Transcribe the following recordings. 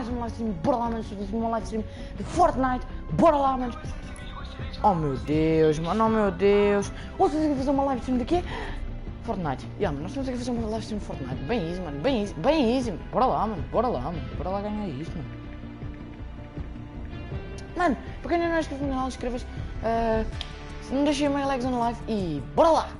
mais uma live stream, bora lá, manos, uma live stream de Fortnite, bora lá, manos. Oh meu Deus, mano, oh meu Deus. Têm que fazer uma live stream de quê? Fortnite. Yeah, mano, nós temos que fazer uma live stream de Fortnite. Bem easy, mano, bem easy, bem. Mano. Bora lá, mano, bora lá, mano, bora lá ganhar isto, mano. Mano, para quem ainda não inscrito no canal, inscreva-se. Uh, não deixem meio likes na live e bora lá!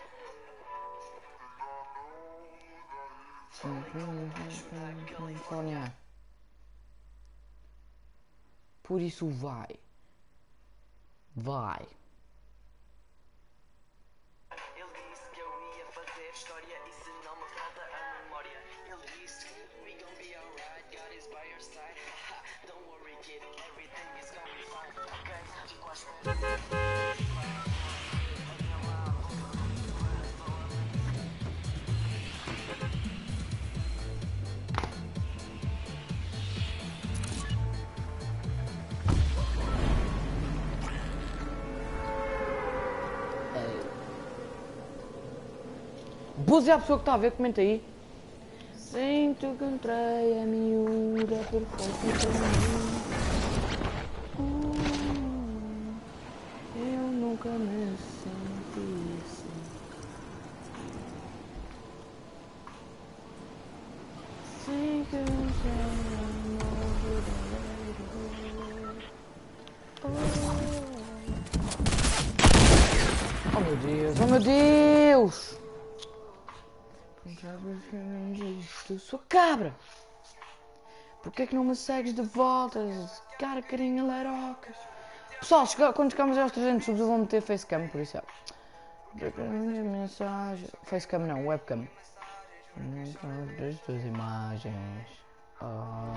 Sônia. Por isso vai. Vai. Ele disse espera. Buze a pessoa que está a ver, comenta aí. Sinto que entrei a miúda perfeita para mim. Hum, eu nunca me senti assim. Sei que já não. Oh meu Deus, oh meu Deus! Tu sua cabra! Porquê que não me segues de volta? Cara, carinha, larocas. Pessoal, quando chegamos aos 300 subs eu vou meter facecam, por isso é. Mensagem. Facecam não, webcam. Das tuas imagens. Ah.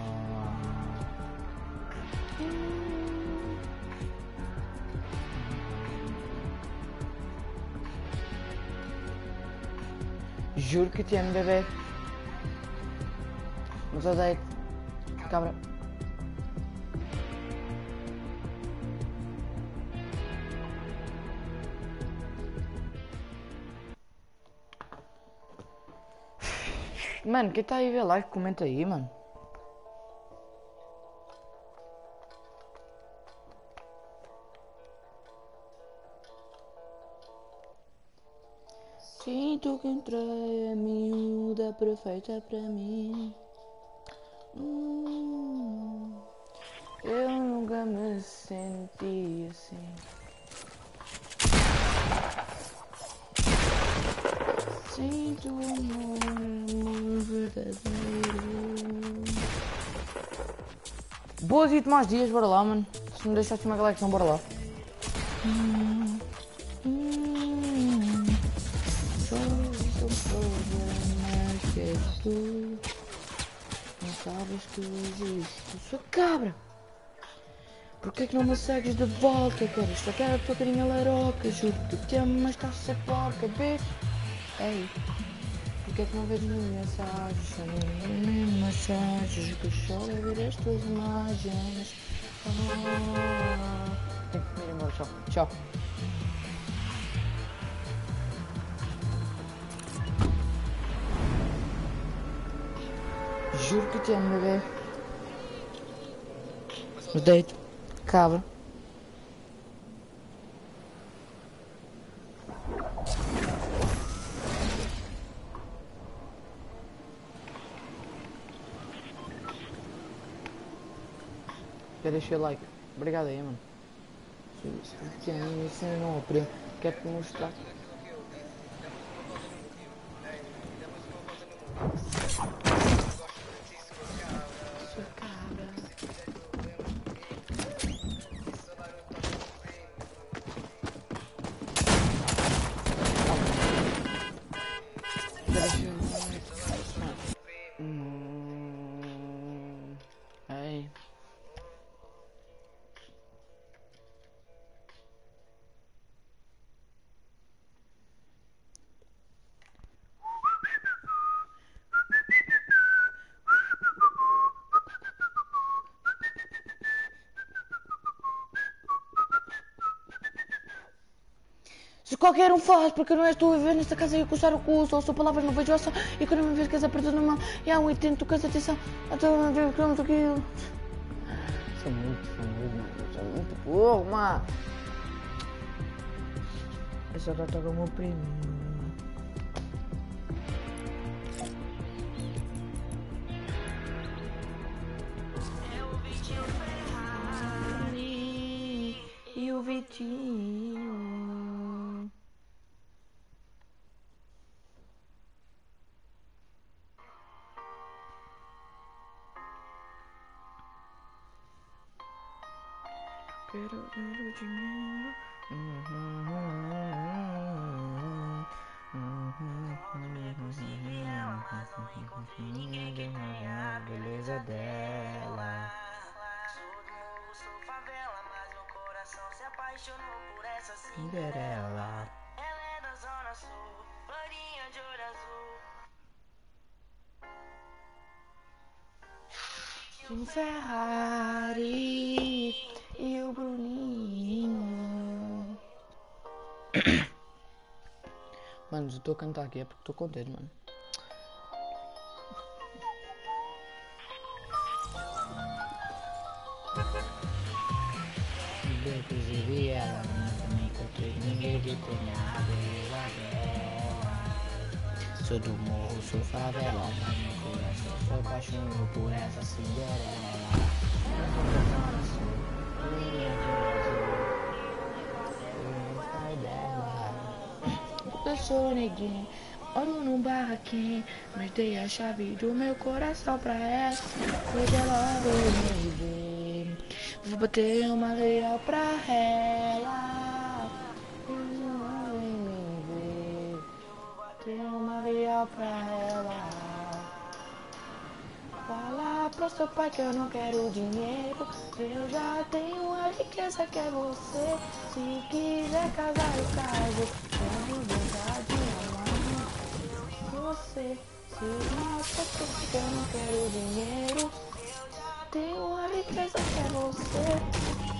Juro que te amo, bebê. Mas odeio. Cabra. Mano, quem tá aí a ver like, comenta aí, mano. Sinto que entrei a miúda perfeita para mim. Hum, eu nunca me senti assim. Sinto amor, amor verdadeiro. Boas e mais dias, bora lá, mano. Se me deixaste uma galera que não, bora lá. Hum. Sabes que eu existo. Sua cabra! Porquê que não me segues de volta? Quero esta cara tua carinha laroca. Juro que te amo, mas estás a ser porca, bitch. Ei, porquê que não vês minhas mensagens? Minhas mensagens. Que eu choro a ver as tuas imagens. Ah, tenho que ir embora, tchau. Tchau. Juro que te amo, bebê. Deito. Cabra. Já deixei o like. Obrigado aí, mano. Te amo, se não aprendo. Quero te mostrar. Se qualquer um faz, porque não és tu a viver nesta casa e a custar o custo, ou sua palavra não vejo só, e quando me vês que és apertado na mão, e há um intento, tu queres atenção, até não ver que aquilo. Sou muito, sou muito, mano, sou muito burro, mano. Eu só com o meu primo. Ferrari e o Vitinho. Virginia. Estou a cantar aqui é porque estou contente, mano. Sou do morro, sou favela, meu coração sou apaixonado por essa Cinderela. Sou neguinho, moro num barraquinho, mas dei a chave do meu coração pra essa. Hoje ela me ver. Vou bater uma real pra ela. Ela me ver. Uma real pra ela. Fala pro seu pai que eu não quero dinheiro. Eu já tenho a riqueza que é você. Se quiser casar, eu caso. Amar você. Se não for que eu não quero dinheiro. Tenho a riqueza que é você.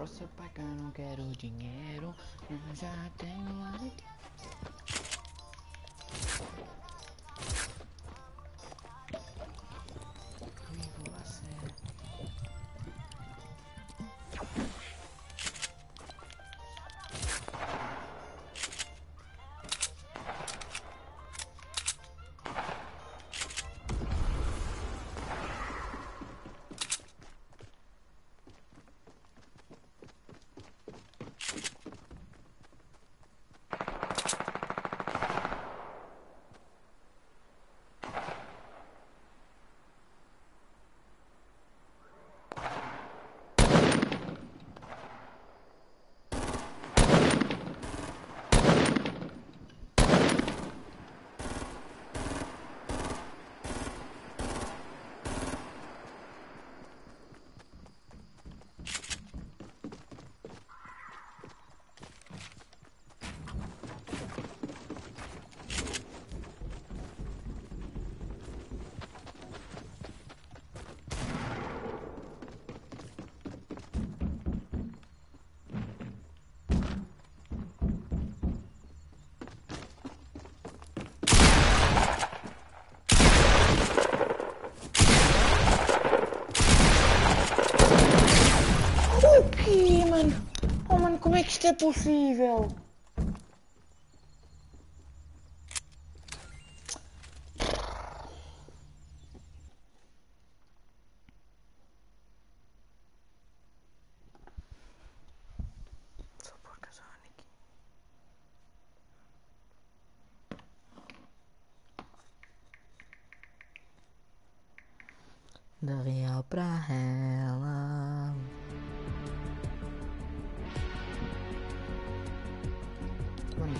Que eu não quero dinheiro, eu já tenho a é possível? Da real pra ela.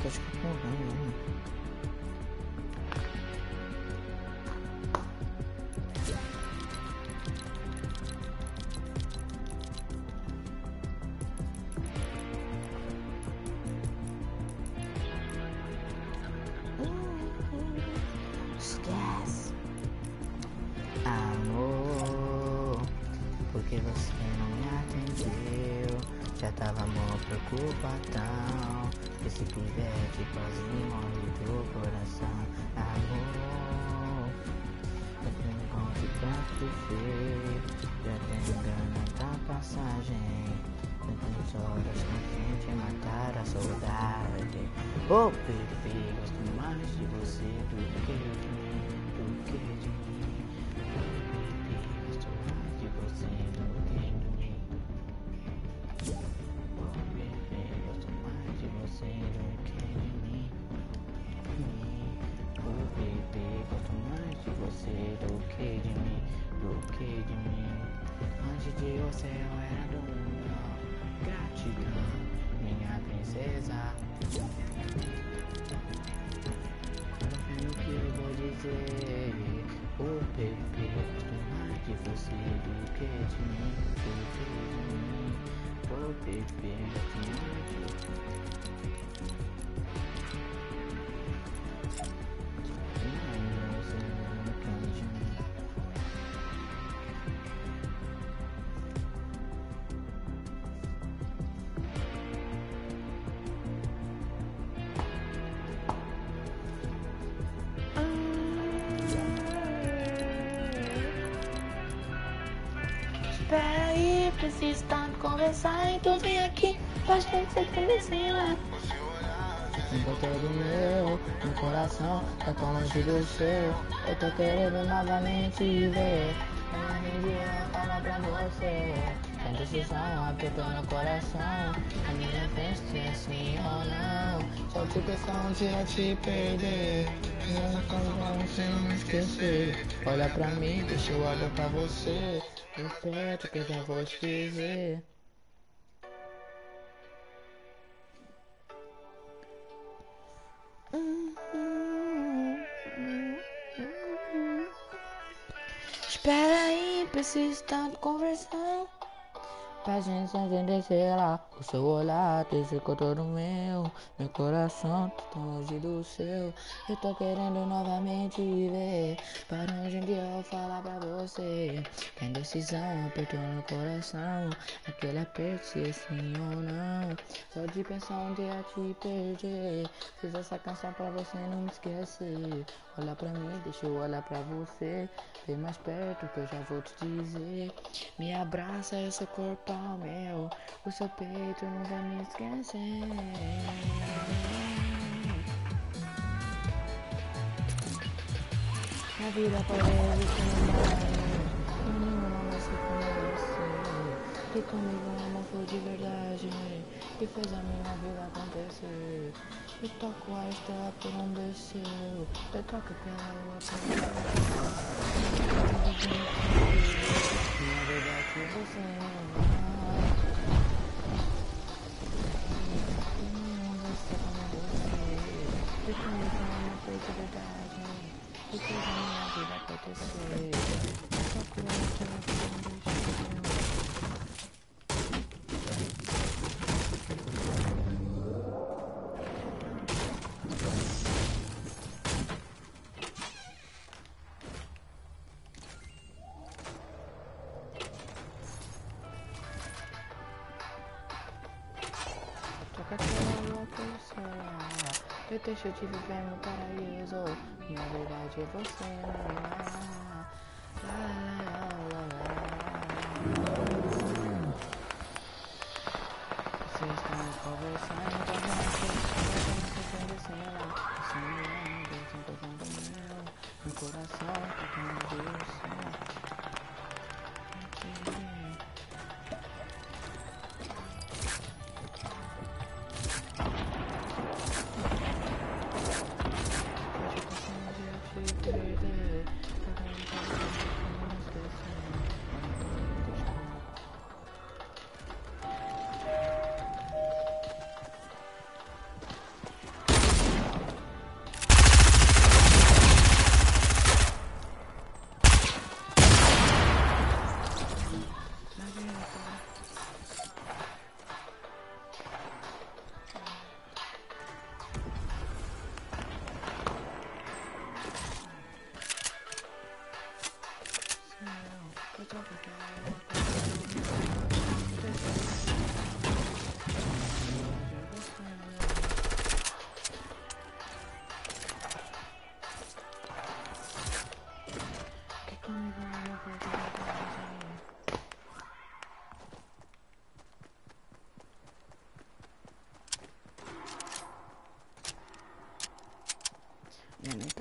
可却不能容 help. see, you catch me, do catch me, oh baby. Preciso tanto conversar, então vem aqui pra gente se conhecer lá. Encontrei do meu, no coração, tá tão longe do seu. Eu tô querendo novamente ver. Decisão, apertou no coração. A minha frente é sim ou não. Só te questão um dia te perder. Pensando como você não me esquecer. Olha pra mim, deixa eu olhar pra você. Repete o que eu já vou te dizer. Espera aí, preciso tanto conversar. Sei lá, o seu olhar desceu todo meu, meu coração tá tão longe do seu. Eu tô querendo novamente ver, para onde um dia eu falar pra você. Tem decisão, apertou no coração, aquele aperto se sim ou não. Só de pensar um dia te perder, fiz essa canção pra você não me esquecer. Olha pra mim, deixa eu olhar pra você, vem mais perto que eu já vou te dizer. Me abraça, esse corpo ao meu, o seu peito não vai me esquecer. A vida parece que E comigo o amor de verdade, e fez a minha vida acontecer. E toco a estrela por onde desceu, te toco pela lua verdade você não Nenhum vai ser como você. E comigo o amor de verdade. E fez a minha vida acontecer. Toco a estrela por onde desceu. Céu. Eu de viver no paraíso. Na verdade é você, lá, lá,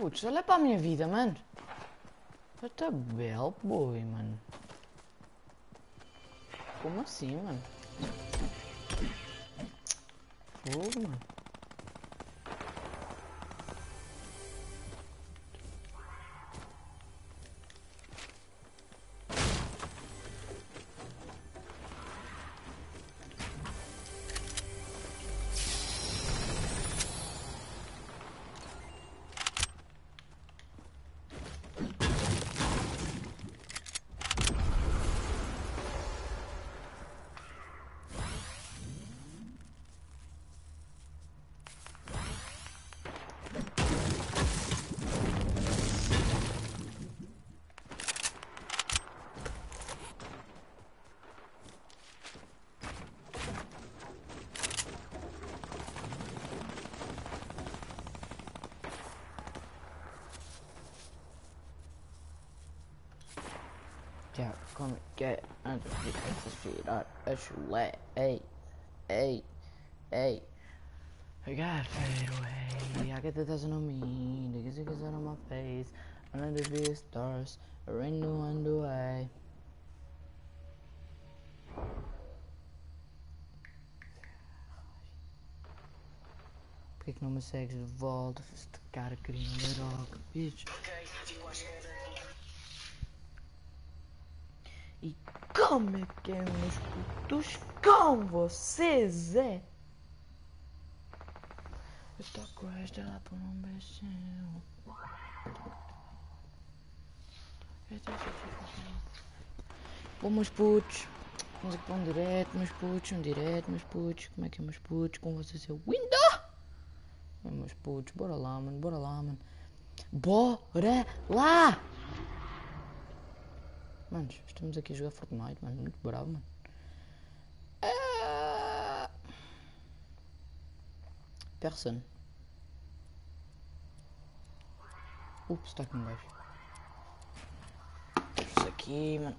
putz, olha para a minha vida, mano. What a bell boy, mano. Como assim, mano? Fogo, 150 Hey, hey, hey. I got fade away. I got the dozen on me. Niggas, niggas out on my face. I'm under the biggest stars. A rain new underway. Pick number 6, Vault. Cara, queria droga, bitch. Okay, if you como é que é, meus putos, com vocês é? Eu tô com esta lá por um beijinho. Bom, meus putos, vamos aqui para um direto, meus putos, um direto, meus putos. Como é que é, meus putos? Com vocês é o Window! Meus putos, bora lá, mano, bora lá, mano. Bora lá! Manos, estamos aqui a jogar Fortnite, mano. Muito bravo, mano. Ah! Ups, está aqui um gajo. Isso aqui, mano.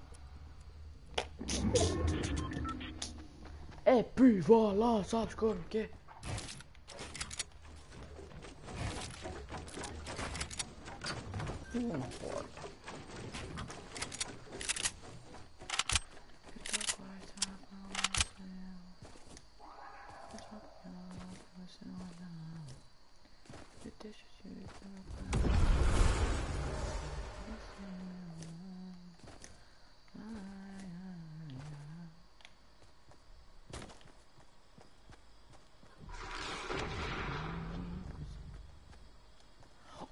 É piva lá, sabes como que é? Uma porta.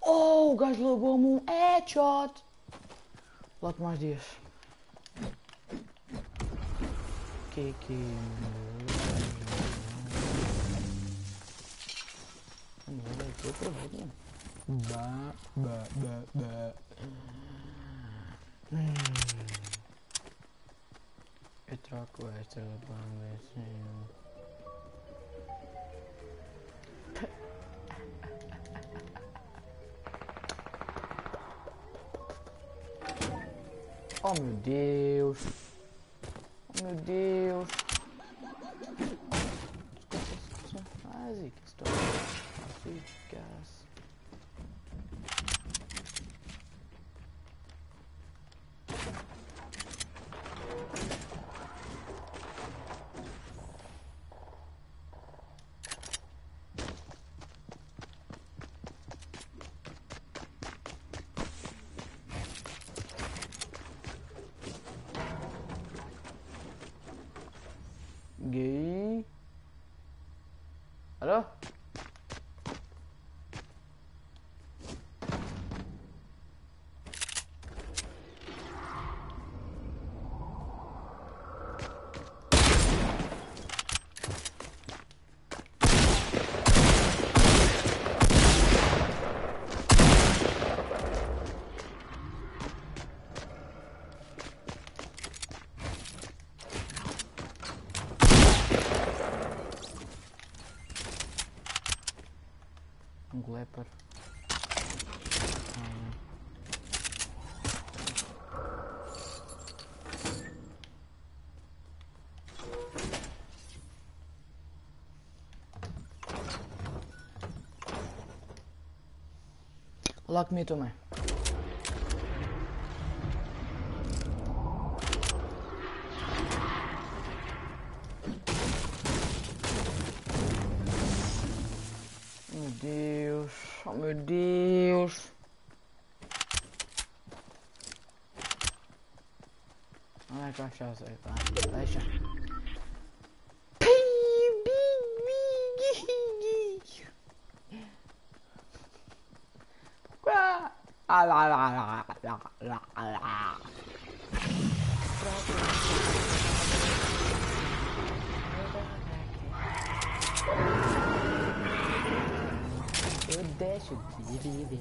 Oh, o gajo levou-me um headshot. Logo mais dias. Que que. Mano, olha aqui outra vez, mano. Bah, bah, bah. Hum. Eu troco esta para ver Oh meu Deus. Oh meu Deus. Vas-y, casse-toi. Vas-y, casse. Gay. Alô? Um Glepper. Ah, Olá comigo também. Meu Deus, oh meu Deus. Isso aí? Tá, deixa. la la la la la la. Eu deixo de viver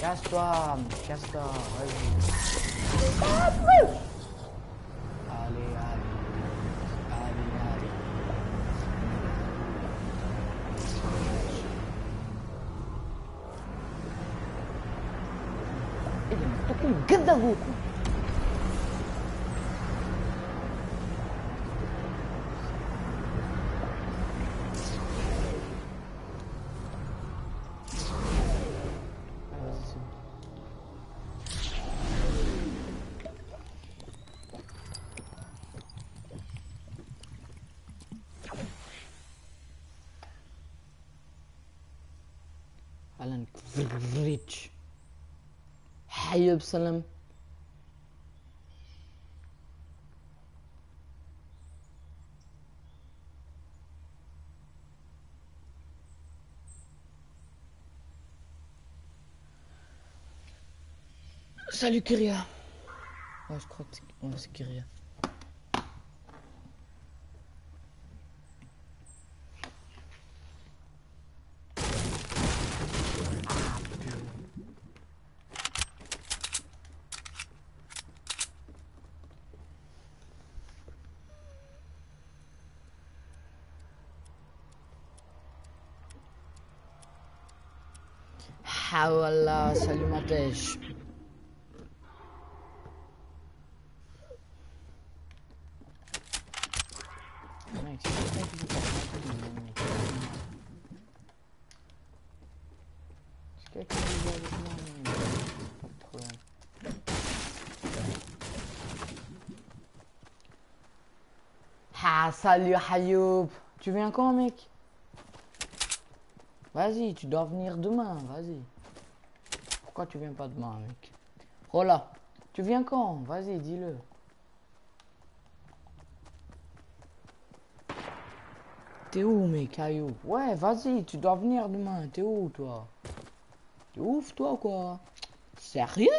Just um, just uh. حي بسلام Salut Kyria. Ouais, je crois que c'est ouais, c'est Kyria. Ah, salut Hayoub. Tu viens quand, mec? Vas-y, tu dois venir demain, vas-y. Pourquoi tu viens pas demain, mec Rola, tu viens quand Vas-y, dis-le. T'es où, mec, Ayoub Ouais, vas-y, tu dois venir demain. T'es où, toi T'es ouf, toi, quoi Sérieux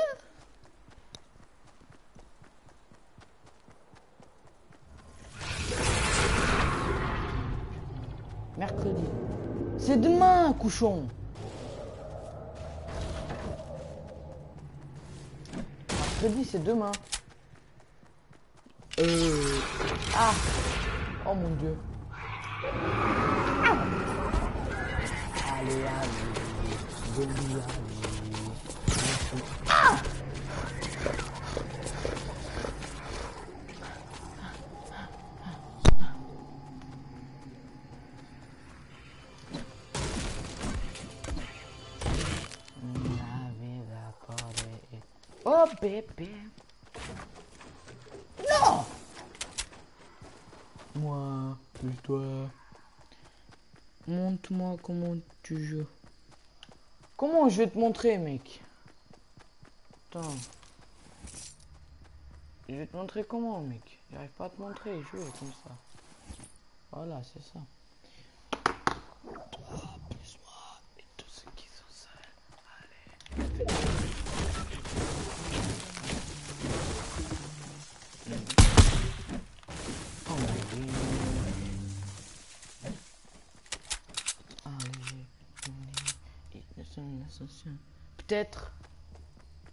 Mercredi. C'est demain, couchon. Mercredi, c'est demain. Euh... Ah Oh mon dieu. Ah allez, allez. Joli, allez. Bébé. Non Moi, plus toi. Montre-moi comment tu joues. Comment je vais te montrer, mec? Attends. Je vais te montrer comment, mec. J'arrive pas à te montrer, jouer comme ça. Voilà, c'est ça. Toi, plus moi, et tous ceux qui sont seuls. Allez. Oh oui. Allez, on est Peut-être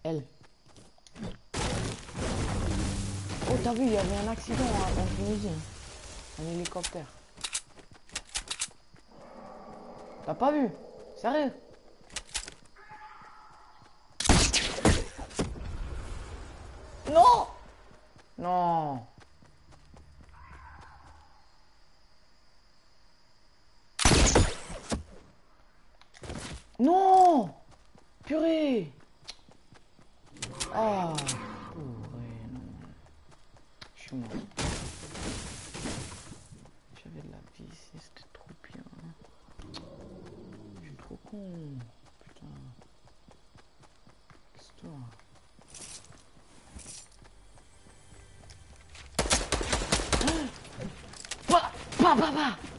elle. Oh, t'as vu, il y avait un accident hein, en Tunisie. Un hélicoptère. T'as pas vu? Sérieux? Non Non Non Purée Ah Purée, non. Je suis mort. J'avais de la vie ici, c'était trop bien. Je suis trop con. Putain. Qu'est-ce que toi? Bah, bah, bah, bah.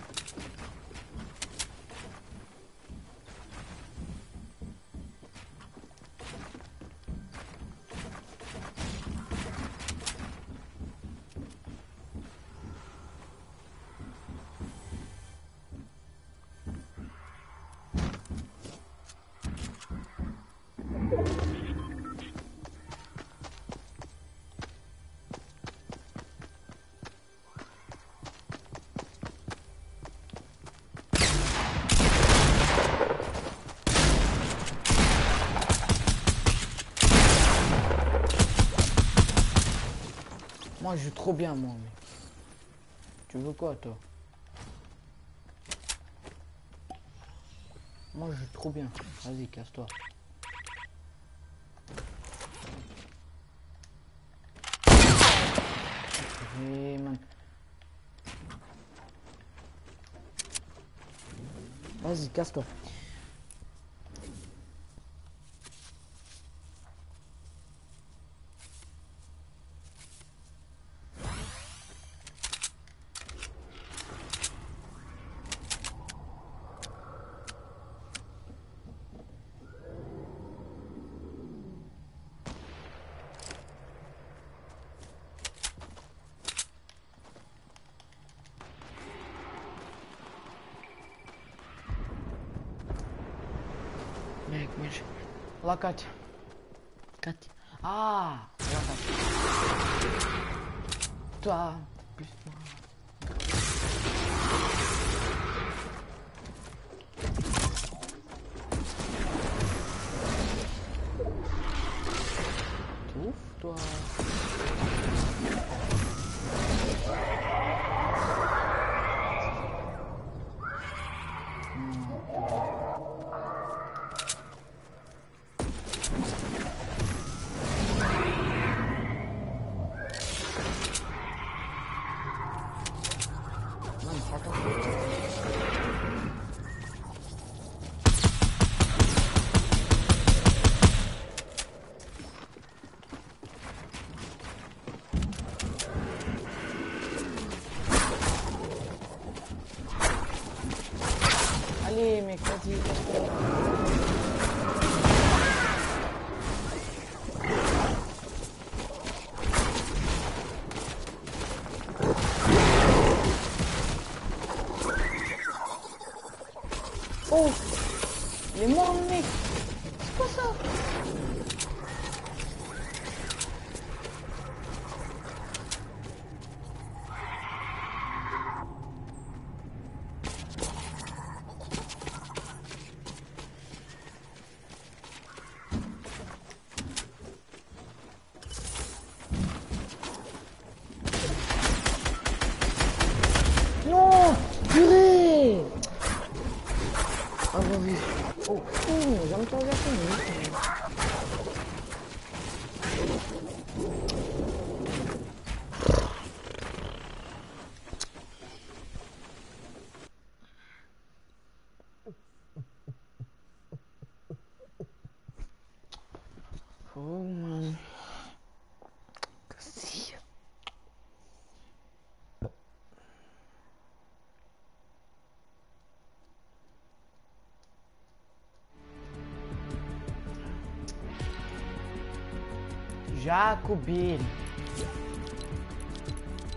Je joue trop bien, moi. Tu veux quoi, toi? Moi, je joue trop bien. Vas-y, casse-toi. Man. Vas-y, casse-toi. плакать. Кать. А, плакать. Да, письма. Туфта. Jacobir.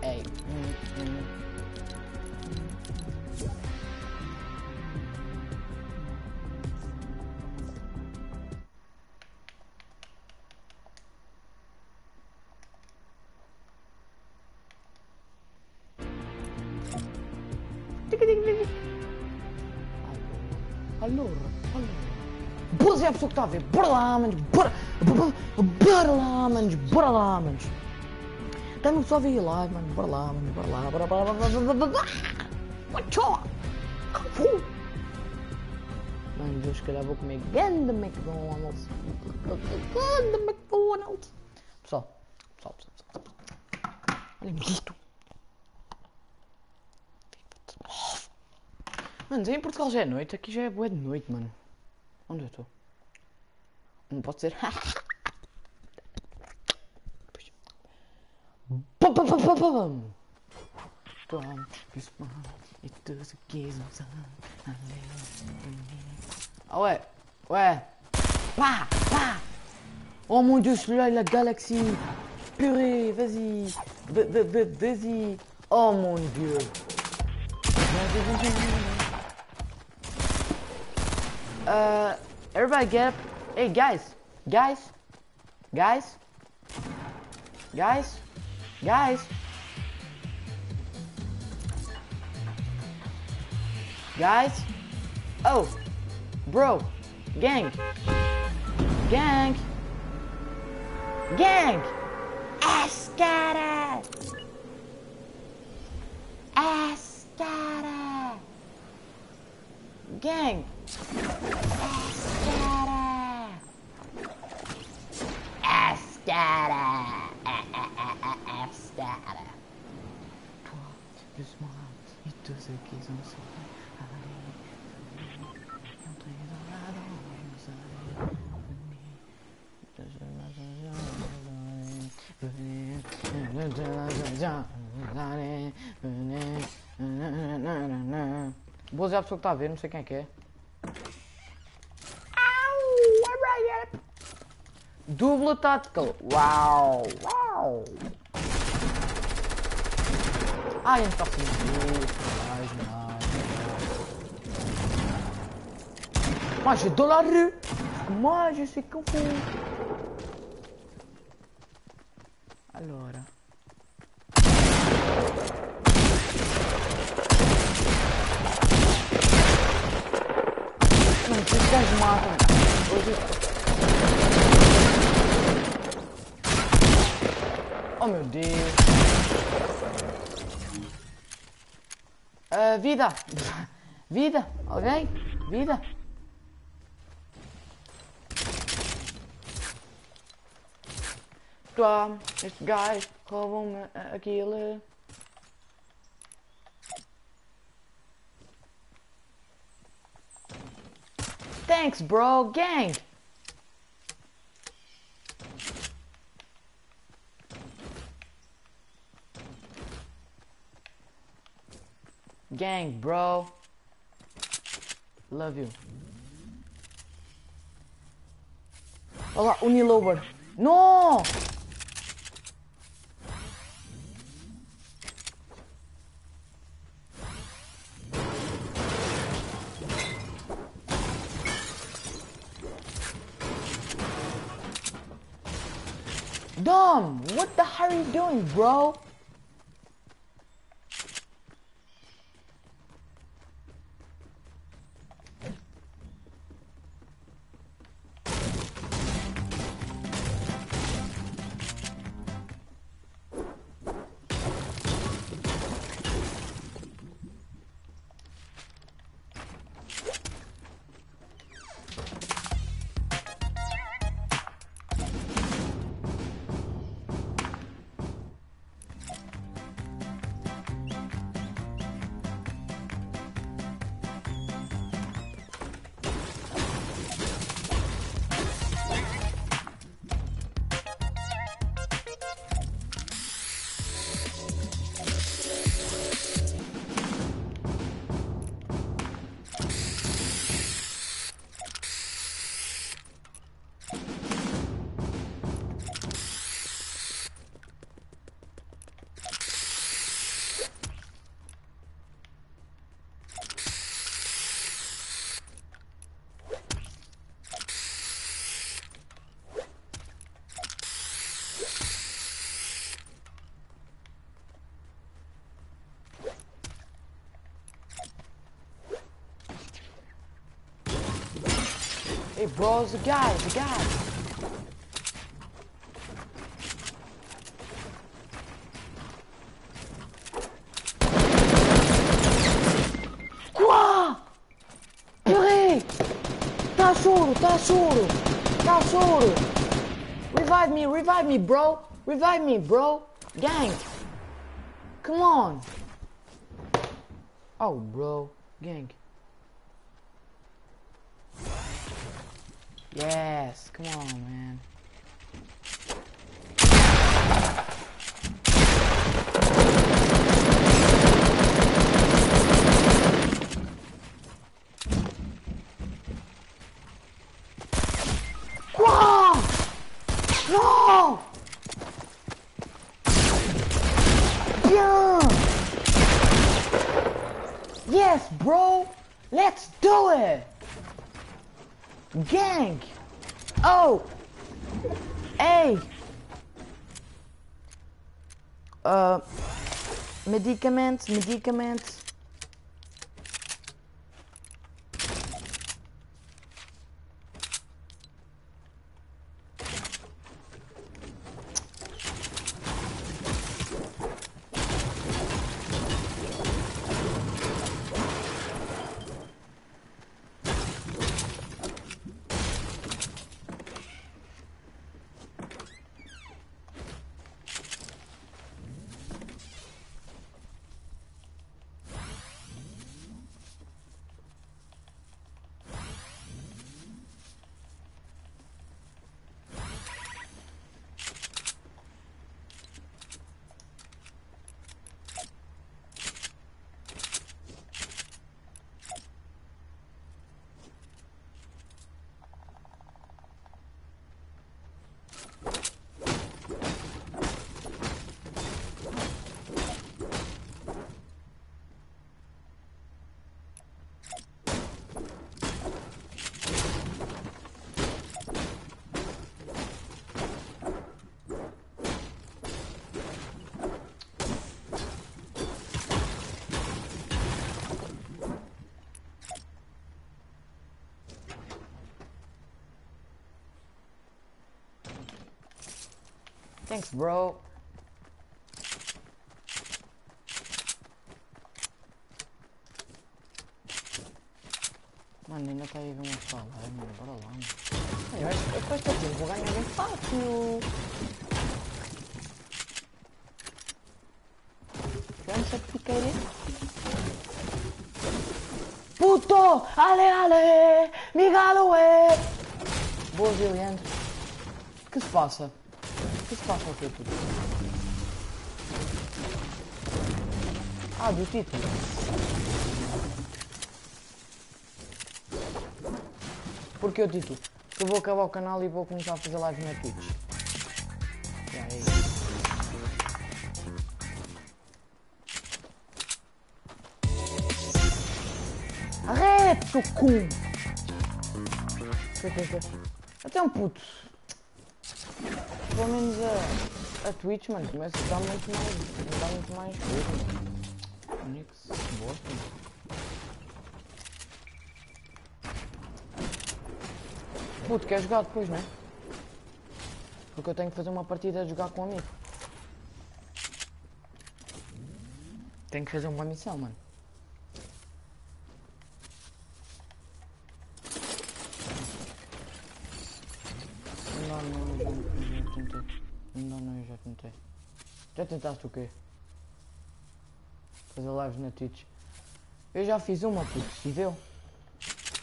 Ei. hum, hum. Allora, allora. Bora é a Bora lá, manos. Dá-me só ver live, mano. Bora lá, mano. Bora lá. Bora, bora, bora, bora, bora. Cafu. Mano, eu se calhar vou comer ganda McDonald's. Ganda McDonald's. Pessoal, pessoal, pessoal, pessoal. Olhem isto. Mano, em Portugal já é noite, aqui já é boa de noite, mano. Onde eu estou? Não pode ser. pom Toi, plus. Ah ouais, ouais. Bah, bah. Oh mon dieu, celui-là, il a galaxie. Purée, vas-y. Vas-y. Oh mon dieu. Uh, everybody get up. Hey, guys. Guys. Guys. Guys. Guys. Guys. Oh, bro, gang, gang, gang. Escara, escara, gang. Escara! Escara! Escara! Toi, Vou dizer a pessoa que a ver, não sei quem é que é. Dupla Tactical. Uau! Uau! Ai, está a fazer mais, mais. Moi, j'ai dans la Allora. Esses gajos matam. Hoje... Oh meu Deus. Ah, vida. Vida. Alguém? Vida. Tua, um, este gajo roubou-me aquilo. Thanks, bro. Gang. Gang, bro. Love you. Olha lá, Unilover. No! What the hell are you doing, bro? Hey, bro, the guy, the guy. Quoi Purée tá choro, tá choro. Revive me, revive me, bro. Revive me, bro. Gang. Come on. Oh, bro. Gang. Come on, man. Medicaments, medicaments Thanks, bro. Mano, ainda está aí uma sala, é, mano, bora lá, mano. Eu acho que com esta team vou ganhar bem fácil. Vamos a piqueire. Puto! Ale, ale! Migalo, é! Boa, Juliano. O que se passa? O que se passa aqui, puto? Ah, do título. Porquê o título? Porque eu vou acabar o canal e vou começar a fazer live na Twitch. Já é? Até um puto. Pelo menos a, a Twitch, mano, começa a dar muito mais. a dar muito mais coisa. Nix, bosta. Puto, quer jogar depois, não é? Porque eu tenho que fazer uma partida de jogar com um amigo. Tenho que fazer uma missão, mano. Tentaste o quê? Fazer lives na Twitch. Eu já fiz uma, puto, e viu?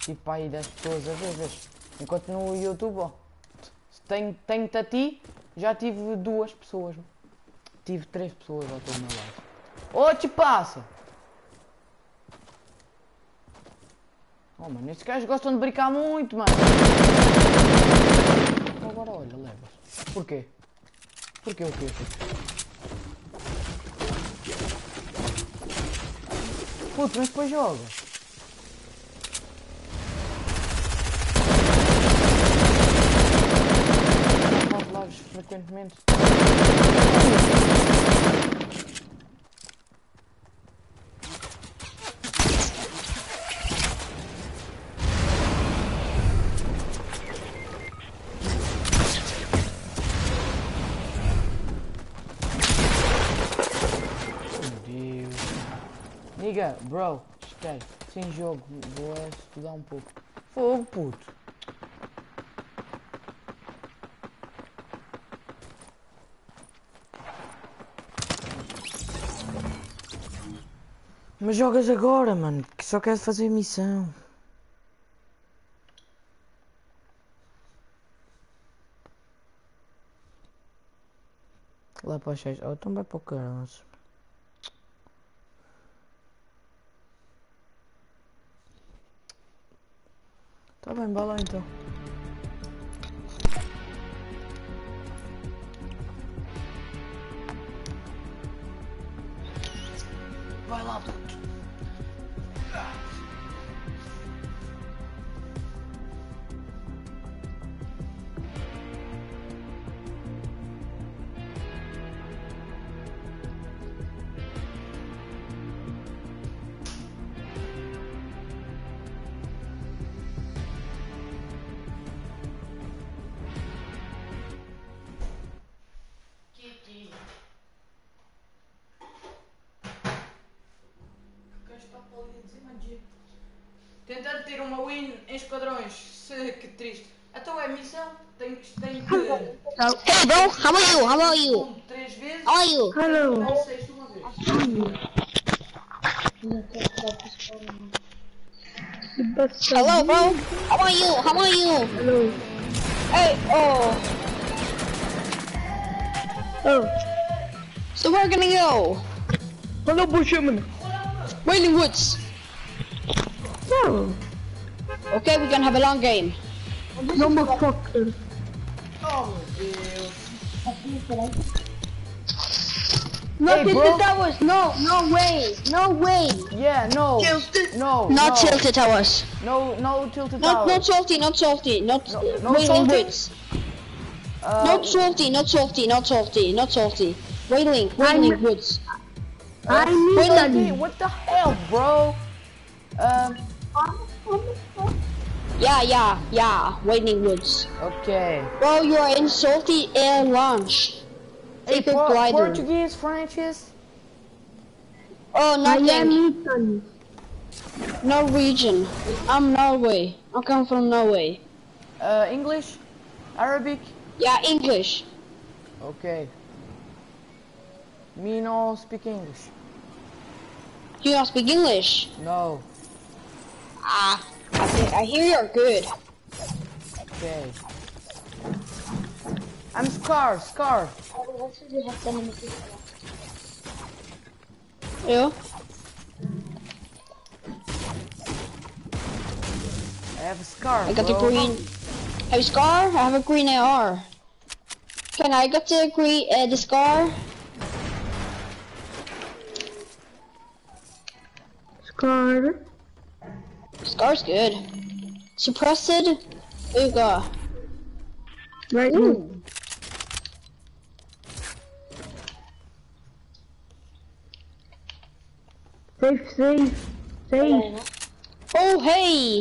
Tipo aí 10 pessoas a ver, vês? Enquanto no YouTube, ó. Tenho, tenho-te a ti, já tive duas pessoas. Tive três pessoas ao teu meu live. Ô, te passa! Oh, mano, estes gajos gostam de brincar muito, mano. Agora olha, levas. Porquê? Porquê o quê? Puto, mas depois joga. Lives frequentemente. Niga, bro, espera, sem jogo, vou é estudar um pouco. Fogo, puto. Mas jogas agora, mano, que só quero fazer missão. Lá para os seis. Oh, então vai para o caralho. Tá bem, vai lá então. Vai lá, puto. Hello. Dar sexto uma vez. Hello bro, how are you? How are you? Hello. Hey, oh, Oh. so where gonna go? Hello, Bushman. Wailing Woods. Oh. Okay, we're gonna have a long game. Number fucker. Oh meu No, Hey, bro. towers. No, no way. No way. Yeah, no. Tilted. No. Not no. tilted towers. No, no tilted Not tower. not salty, not salty, not No- no Wailing salty? Woods. Uh, Not salty, not salty, not salty, not salty. Wailing, Wailing Woods. I Hey, a what the hell, bro? Um, Yeah, yeah, yeah, Wailing Woods. okay. Bro, you are in salty air launch. Hey, Take a Por- glider. Portuguese, French? Oh, I am nothing. Norwegian. I'm Norway. I come from Norway. Uh, English? Arabic? Yeah, English. Okay. Me no speak English. You don't speak English. No. Ah, I, I hear you're good. Okay. I'm Scar, Scar. Yeah. I have a scar. I got the bro. green. Have you scar? I have a green AR. Can I get the green uh, the scar? Scar. Scar's good. Suppressed. Ooga. Right. Ooh. Safe, safe. Safe. Oh hey.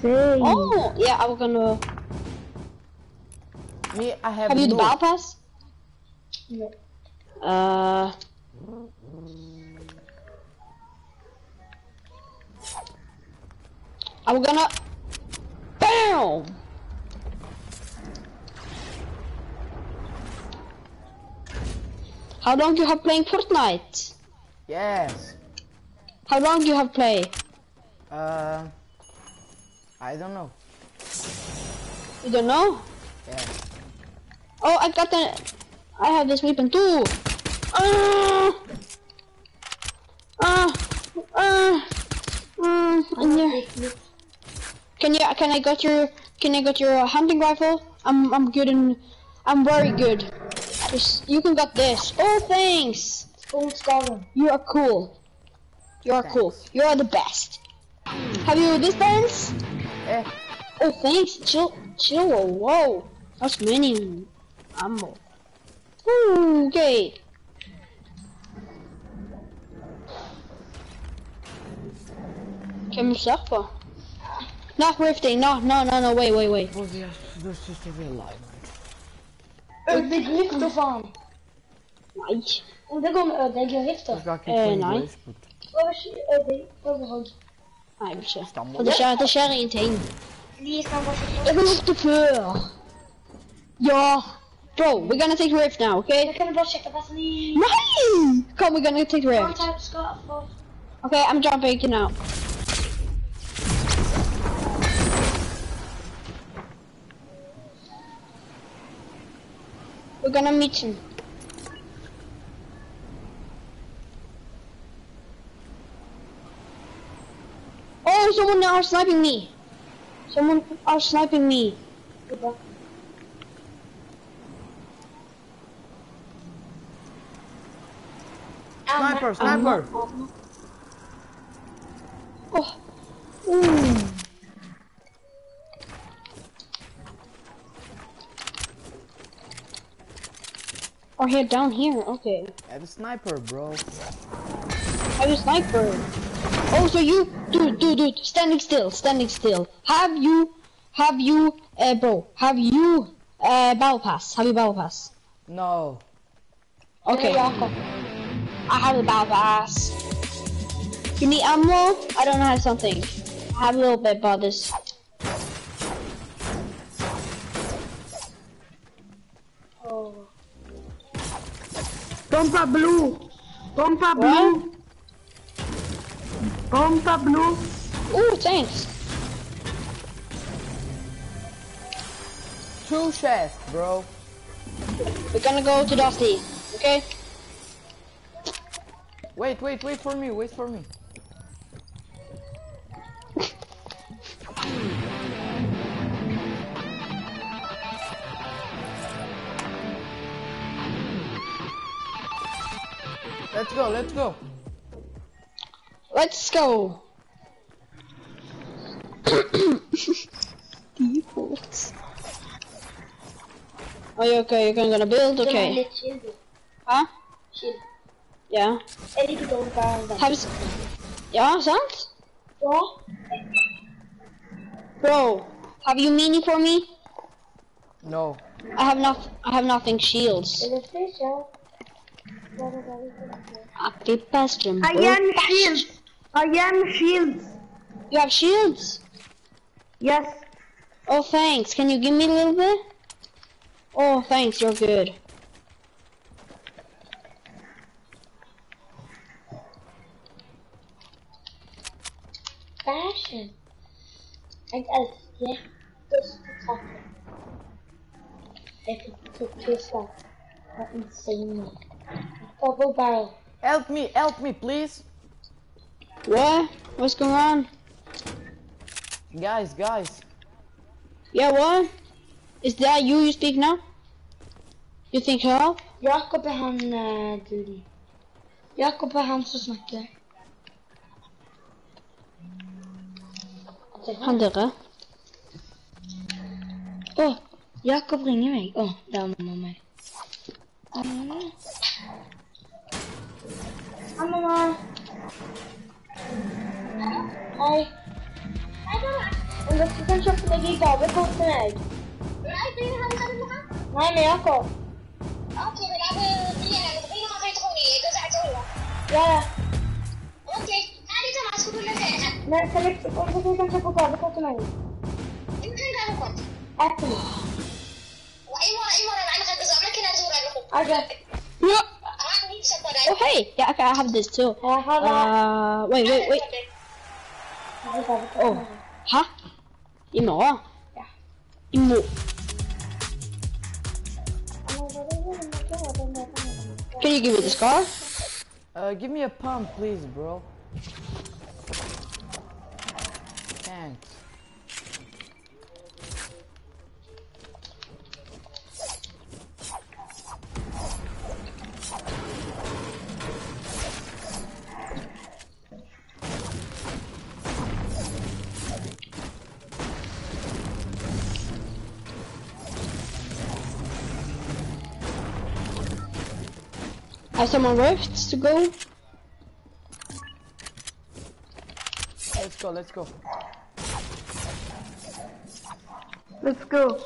Safe. Oh yeah. I'm gonna. Me, I have, Have you the no. battle pass? Uh. I'm gonna. Bam! How long you have playing Fortnite? Yes. How long you have play? Uh, I don't know. You don't know? Yeah. Oh, I got the. I have this weapon too. Ah! Ah! Ah! And Can you? Can I got your? Can I got your hunting rifle? I'm. I'm good and. I'm very good. Just- You can got this. Oh, thanks. You are cool. You are cool. You are the best. Have you this dance? Eh, Oh, thanks. Chill. Chill. Whoa. That's many ammo. Ooh, okay. Kan we zappen? Not rifting. No, no, no, no. Wait, wait, wait. vou ver as duas se estiver live. Ödegriff gefahren. Nein. Entdeckung Ödegriff da. Ich sag jetzt äh, nein. Nein, bitte. Dışarı, dışarı intin. Everyone's the poor. Yeah. Bro, we're gonna take rift now, okay? We're gonna both check the vaseline. Right! Come, we're gonna take rift. Okay, I'm jumping out. We're gonna meet him. Oh, someone are sniping me. Someone are sniping me. Sniper, sniper! Oh. Ooh. Or here, down here. Okay. I have a sniper, bro. I have a sniper. Oh, so you, dude, dude, dude, standing still, standing still. Have you, have you, uh, bro, have you, uh, battle pass? Have you battle pass? No. Okay. I have a battle pass. You need ammo? I don't have something. I have a little bit about this. Pompa blue. Pompa blue. Pompa blue. Ooh, thanks. Two chests, bro. We're gonna go to Dusty, okay? Wait, wait, wait for me, wait for me. Let's go, let's go. Let's go. Default. Oh, you okay? You're gonna build? Okay. Huh? Chill. Yeah. Jeg liker dårlig bare den. Have s- Ja, sant? Ja. Bro, have you mini for me? No. I have not. I have nothing shields. Okay, past him. I am shields. I am shields. You have shields? Yes. Oh, thanks. Can you give me a little bit? Oh, thanks. You're good. Fashion. I guess, yeah. Just talking. They could take two stuff. Not insanely. Double barrel. Help me, help me, please. What? What's going on? Guys, guys. Yeah, what? Is that you you speak now? You think help? Jakob han uh, dude. Jakob er han som snakker. Det er Han dere? Å, Jakob ringer meg. Å, det er mamma meg. أما ما هاي بس كان شفت دقيقة بكون سناج هاي مياكو أوكي بلعب بالليل بقول ما بيدخلني قزعت هو يلا أوكي هذه تمام شكون لك ما سمعت كنت كنت شفت بكون سناج انت لا كنت اكل واي مرة اي مرة مع الغزة ما كنا زورا لكم اجاك Oh, hey. Yeah, okay, I have this too. Jeg har da. Uh, wait, wait, wait. Oh. Hæ? I morgen? Ja. I morgen? Can you give me this car? Uh, give me a pump, please, bro. Has someone left to go? Let's go, let's go. Let's go.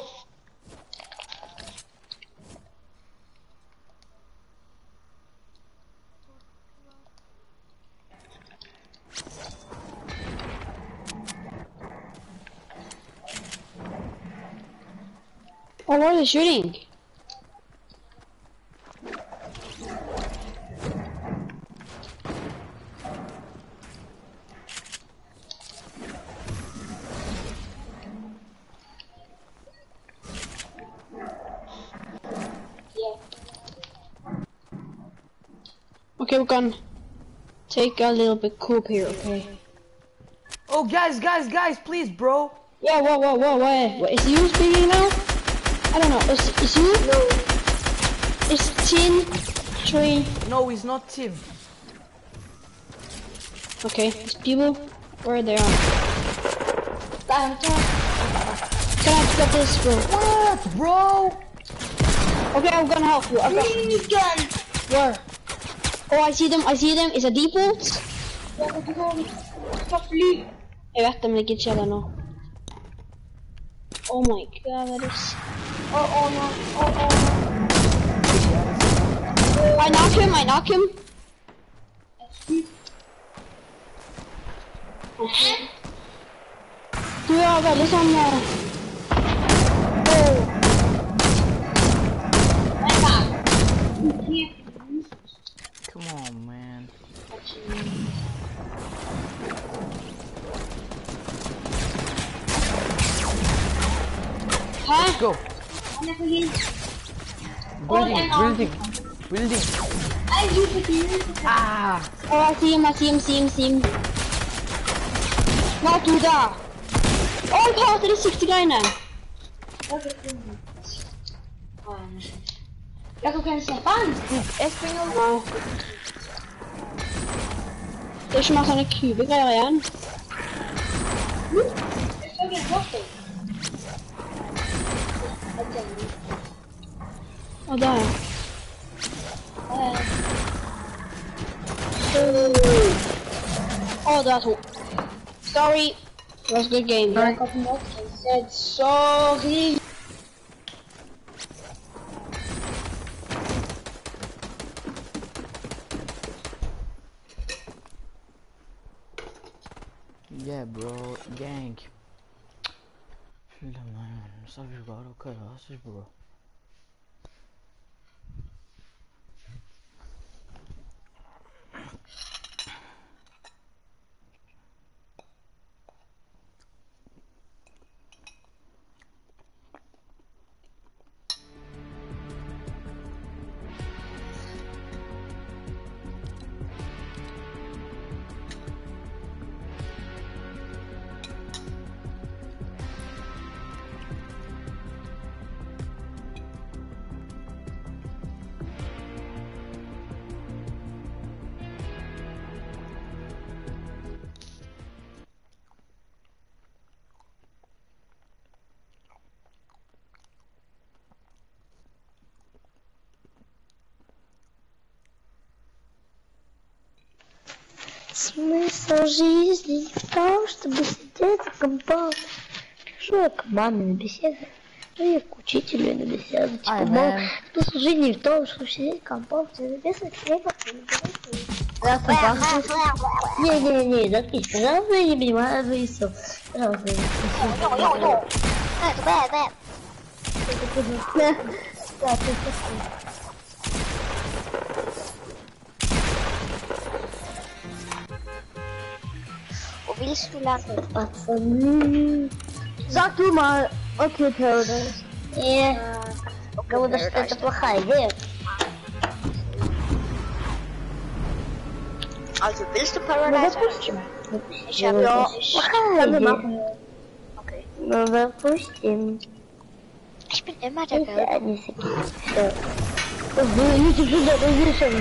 Oh, what are they shooting? We're gonna take a little bit cool here, okay? Oh, guys, guys, guys, please, bro. Yeah, whoa, whoa, whoa, wait. wait is you speaking now? I don't know. Is, is you? No. Is Tin Tree? No, he's not Tim. Okay, is people? Where they are? Can I get this, bro? What, bro? Okay, I'm gonna help you. I'm gonna... Minigun! Where? Oh, I see them. I see them. Is a default? Jeg vet det, men jeg gidder ikke heller nå. Oh my god, that is... Oh, oh no. Oh, oh no. I knock him, I knock him. Du er veldig sånn... eh, Come on, man. Hæ? Go. Building, building, building. Ah, Oh, I see him, I see him, see him, see him. Not do that. Oh, jeg hater de siste Ya ik quieres spam. Español. Ich mache cube, Kübe rein. Hm? Ik doch nicht Waffe. Oh, da. Oh, dat hoe. Sorry. Was a good game. Sorry. Yeah, bro. Gang. Filha, mano. Não sabe jogar o caraças, bro. Смысл жизни в том, чтобы сидеть в компании. Что я к маме на беседу? Ну, я к учителю на беседу. Типа, мол, смысл жизни в том, чтобы сидеть в компании, записывать хлеба. Да, пожалуйста. Не-не-не, заткнись, пожалуйста, я не понимаю смысл. Пожалуйста, Да, ты Wo willst du landen? Пацаны. Sag du mal. Okay, Paradise. Э, кого-то что это плохая идея. Also willst du Paradise oder nicht? Ich hab ja... Плохая идея. Okay. Ну, допустим. Ich bin immer der Если Girl. они такие, что... Извините, сюда, разрешим,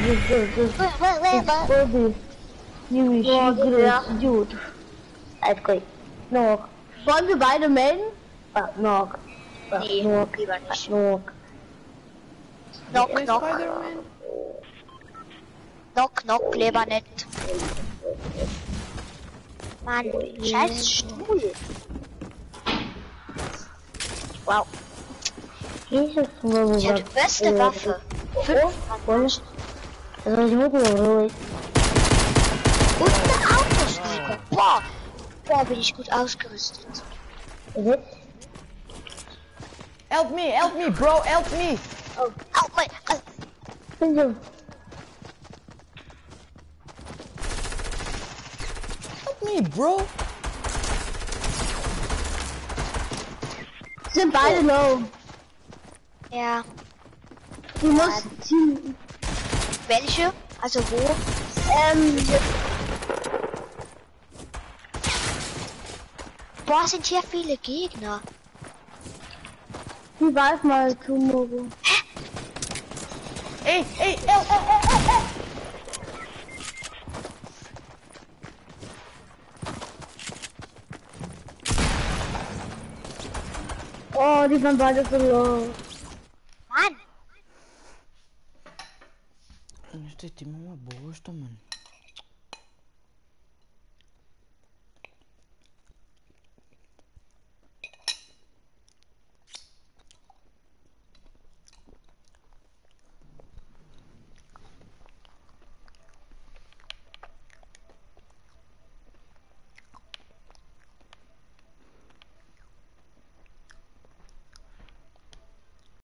Воды. Не вещи, идиот. I've Snork. Wollen wir beide melden? Ah, Snork. Ah, nee, Snork. lieber nicht. Snork. Knock, knock. Knock, knock, nicht. Mann, scheiß Stuhl. Wow. Jesus, ich habe die beste Waffe. Fünf. Oh. Also ich wurde ruhig. Und eine Autoschnecke. Boah. Boah, bin ich gut ausgerüstet. Jetzt? Help me, help me, bro, help me! Oh, help me. Uh, Thank you. Help me, bro! Ze zijn beide low. ja, Je moet zien. welche? Also wo? Ähm, Boah, sind hier viele Gegner. Wie war mal, Tomorrow? Hä? Ey, ey, ey, ey, ey, ey, ey. ey. Oh, die waren beide so low. Mann! Dann steht die Mama Brust, Mann.